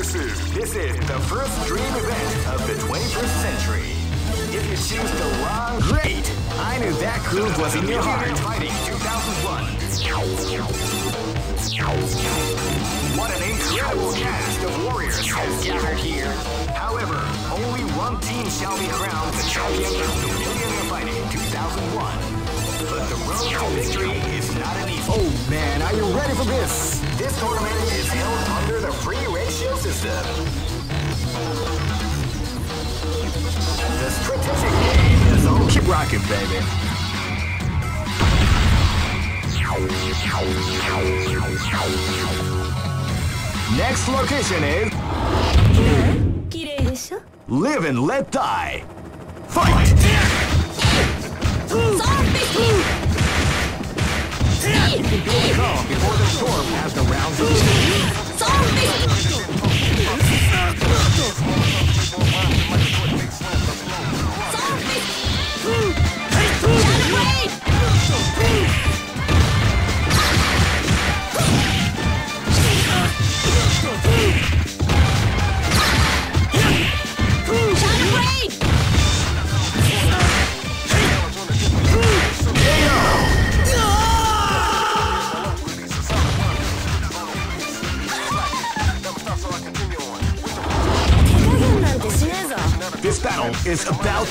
This is this is the first dream event of the 21st century. If you choose the wrong, great. I knew that groove was in your heart. Fighting 2001. What an incredible cast of warriors has gathered here. However, only one team shall be crowned the champion of the Millionaire Fighting 2001. But the road to victory is not an easy. Oh man, are you ready for this? This tournament is held under the free ratio system. The strategic game is on. Keep rocking, baby. Next location is... Live and let die. Fight!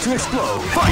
To explode.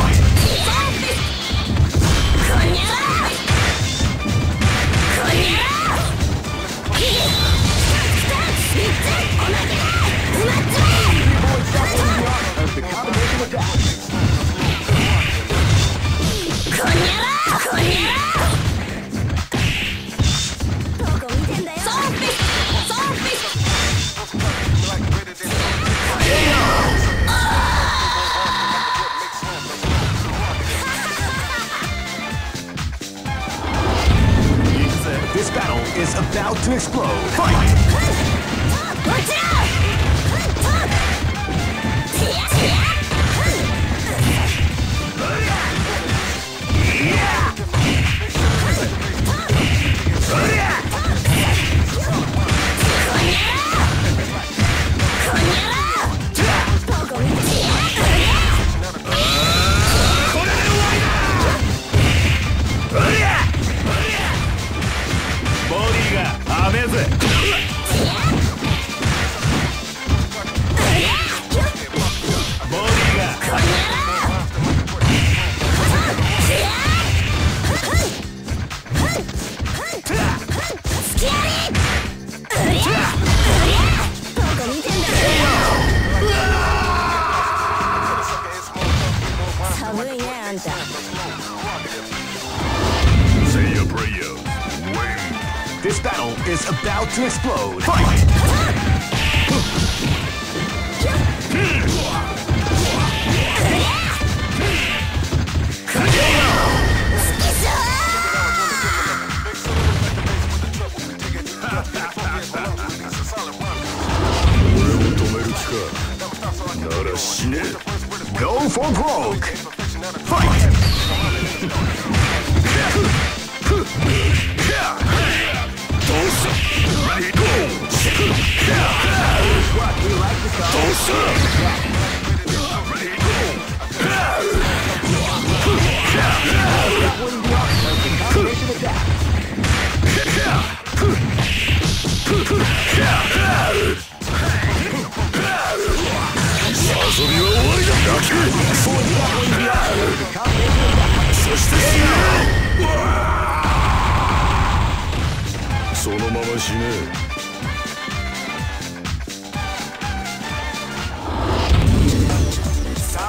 そのまま死ね。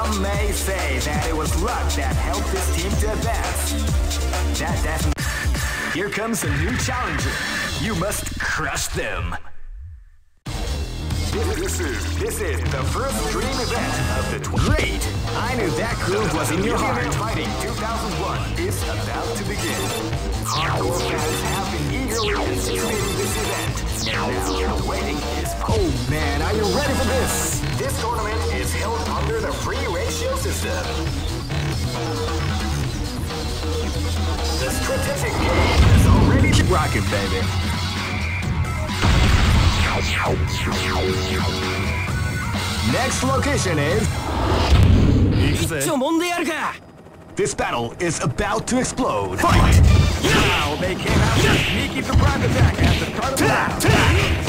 Some may say that it was luck that helped this team to advance. That definitely. Here comes a new challenger. You must crush them. This is this is the first dream event of the tw- Great! I knew that groove was in your heart. Fighting 2001 is about to begin. Hardcore fans have been eagerly anticipating this event. Now the waiting is Oh man, are you ready for this? This tournament is held under the free shield system. The strategic game is already rocking, baby. Next location is... This battle is about to explode. Fight! Now they came out with a sneaky surprise attack at the start of the round.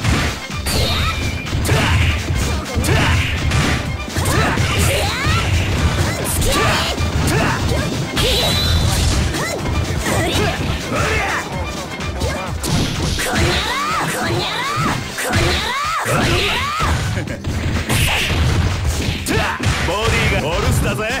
Live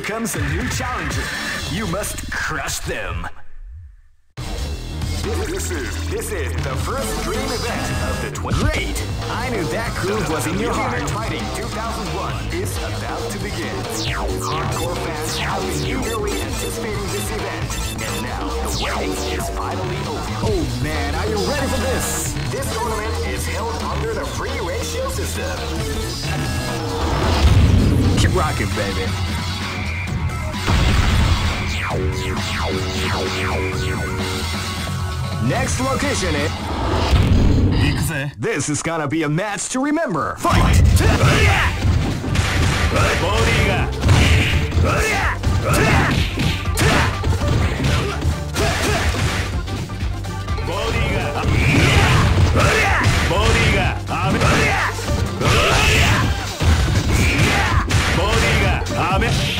Here comes a new challenger. You must crush them. This is this is the first dream event of the 20. Great! I knew that groove was in your heart. Fighting 2001 is about to begin. Hardcore fans have been eagerly anticipating this event, and now the waiting is finally over. Oh man, are you ready for this? This tournament is held under the free ratio system. Keep rocking, baby. Next location is... This is gonna be a match to remember. Fight! Body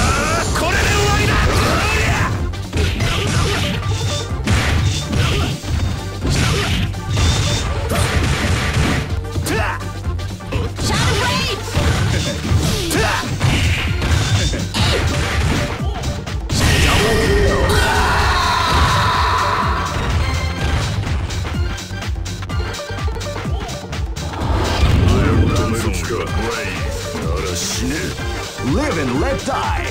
Live and Let Die.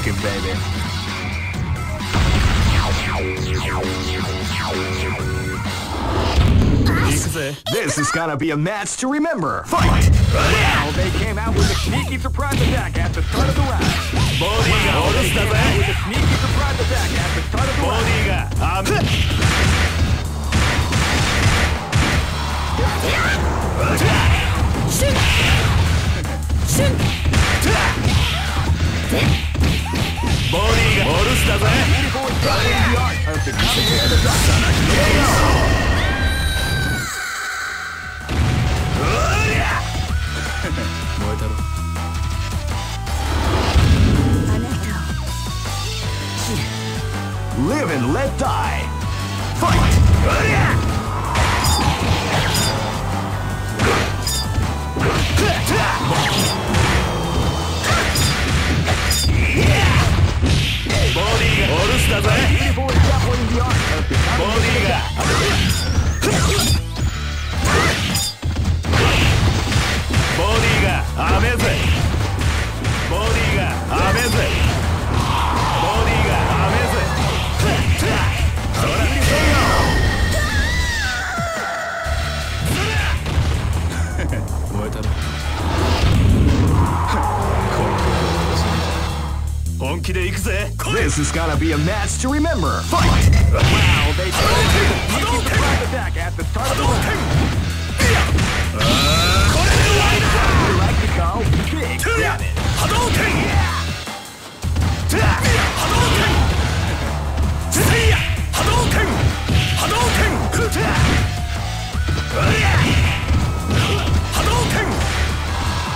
rocking, baby. This is gonna be a match to remember. Fight! Well, they came out with a sneaky surprise attack at the start of the round. Body well, they came out with a sneaky surprise attack at the start of the round. Body ga. Shun! ボディがモルスだぜ燃えたろあなたを Live and let die! Fight! うりゃ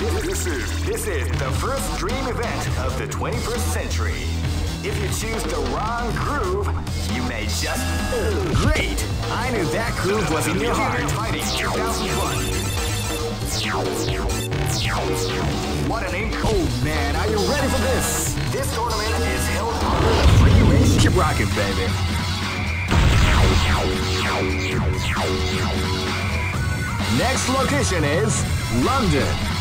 This is, this is the first dream event of the 21st century. If you choose the wrong groove, you may just. Great! I knew that groove was in your heart. Fighting 2001. What an ink. Oh man, are you ready for this? This tournament is held under the free ratio. Keep rocking, baby. Next location is London.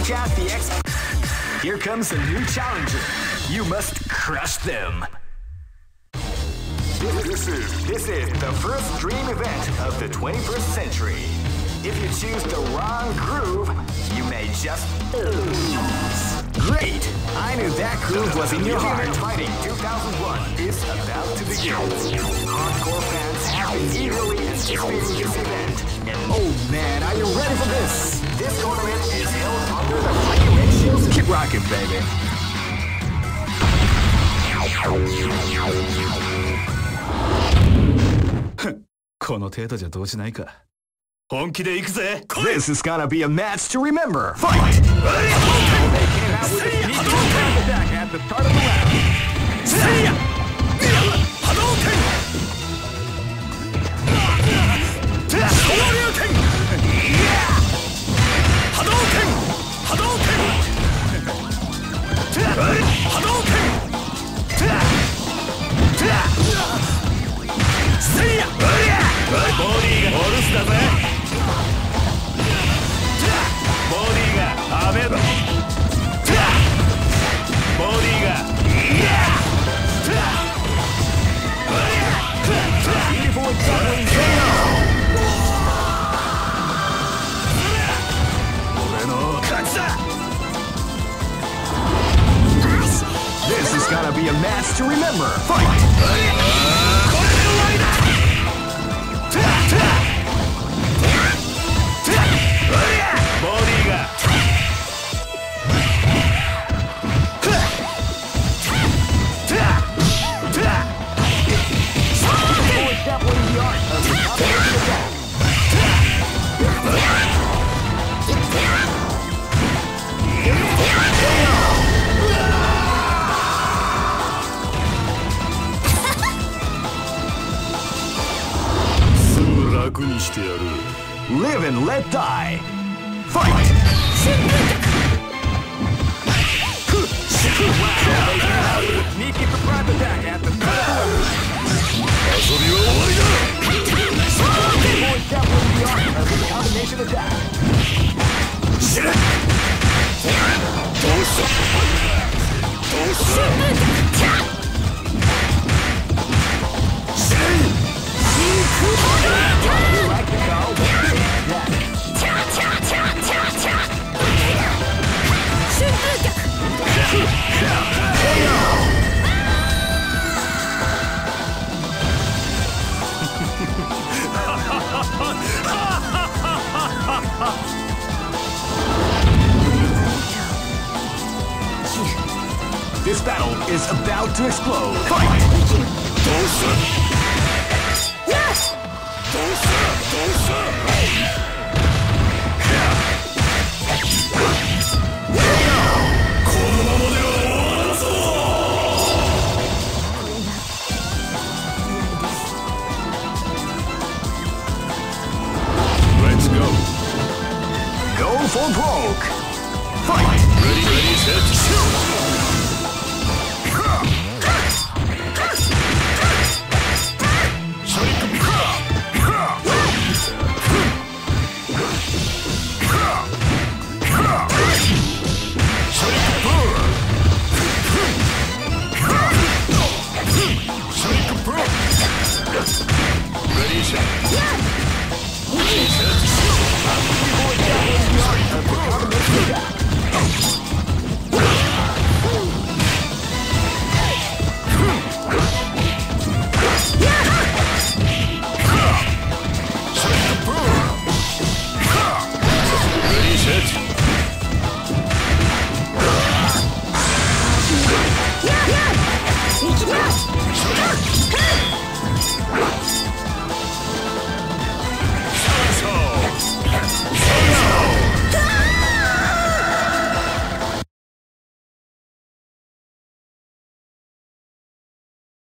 Outcast the X. Here comes a new challenger. You must crush them. This is, this is the first dream event of the 21st century. If you choose the wrong groove, you may just lose. Great! I knew that groove was in your heart. Fighting 2001 is about to begin. Hardcore fans have been eagerly anticipating this event. And oh man, are you ready for this? This tournament is Keep rocking, baby. この程度じゃ動じないか本気で行くぜ This is gonna be a match to remember. Fight! They to explode. Fight!